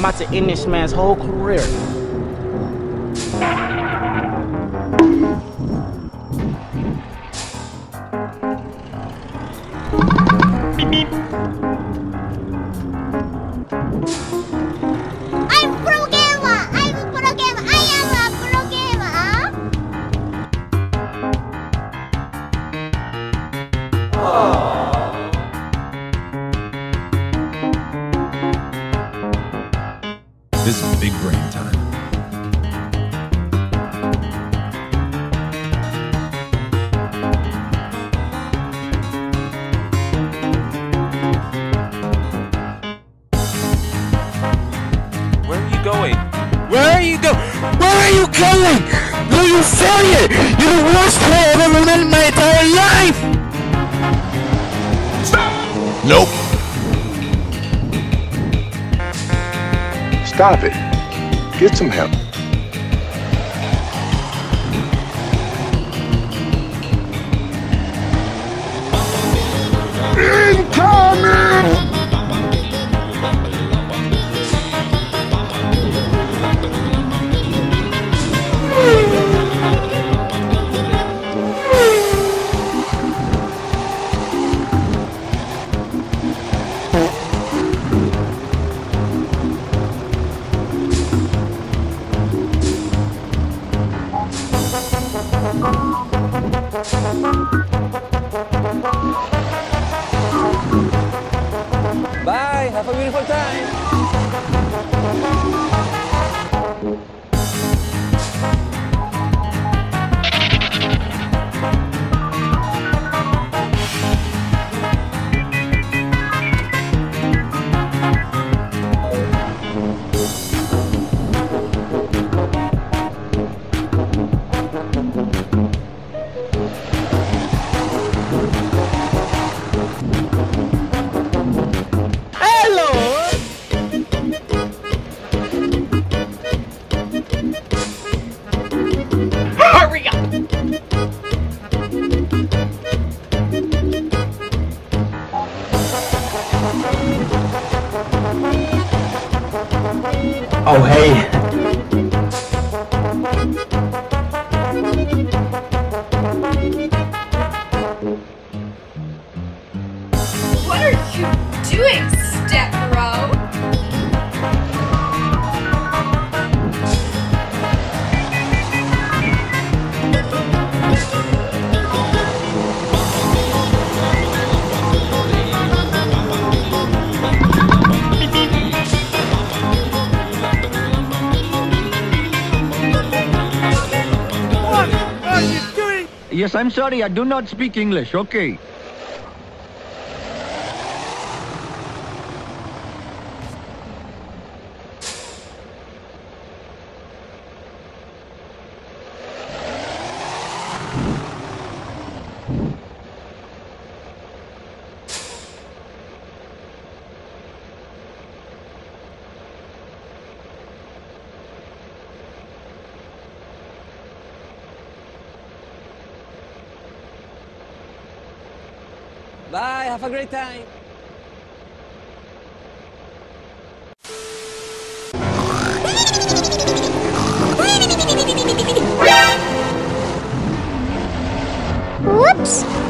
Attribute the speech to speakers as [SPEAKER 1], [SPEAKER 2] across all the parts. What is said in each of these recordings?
[SPEAKER 1] I'm about to end this man's whole career.
[SPEAKER 2] I'm
[SPEAKER 3] No, you failure! You're the worst player I've ever met in my entire life! Stop!
[SPEAKER 4] Nope.
[SPEAKER 5] Stop it. Get some help.
[SPEAKER 6] Beautiful
[SPEAKER 1] Oh, hey.
[SPEAKER 3] Yes, I'm sorry, I do not speak English, okay.
[SPEAKER 6] Bye. Have a great time.
[SPEAKER 2] Whoops.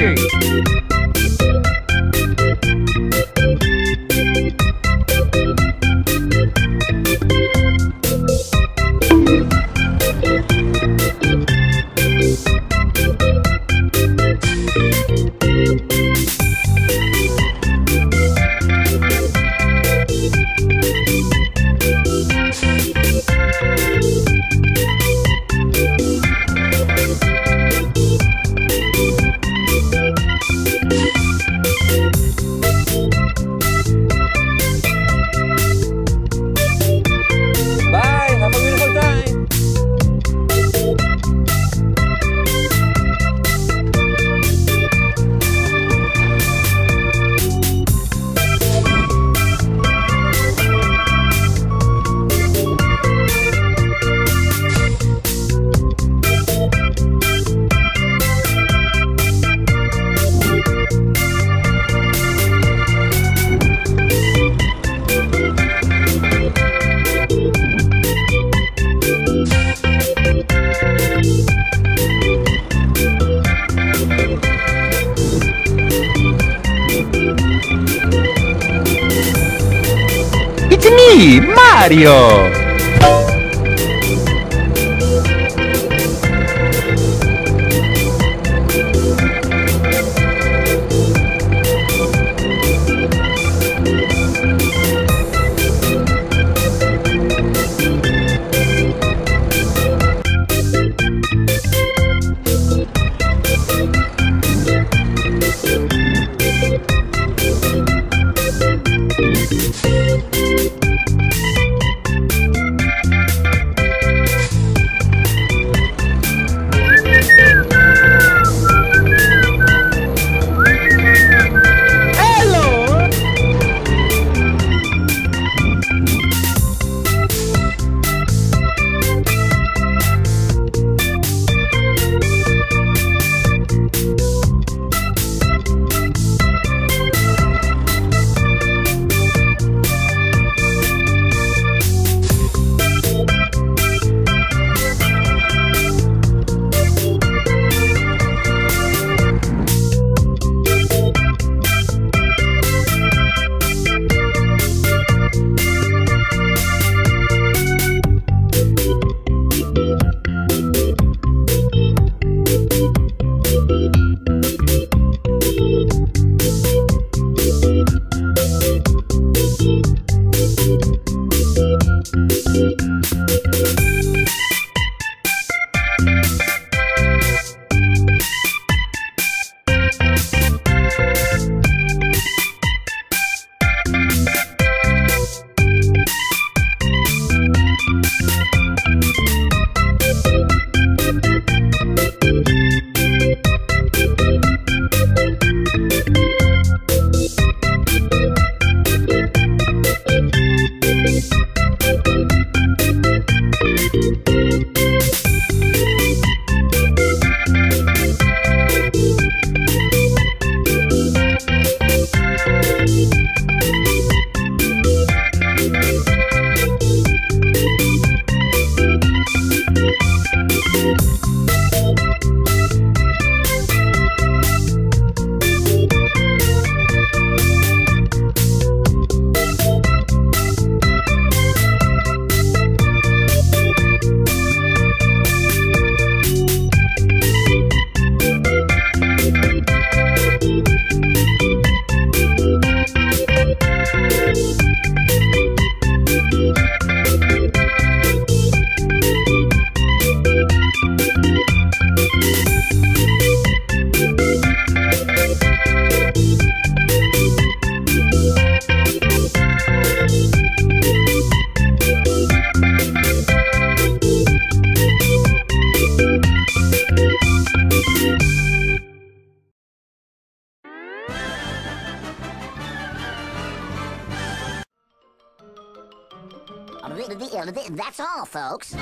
[SPEAKER 7] English, It's me, Mario!
[SPEAKER 8] All, folks.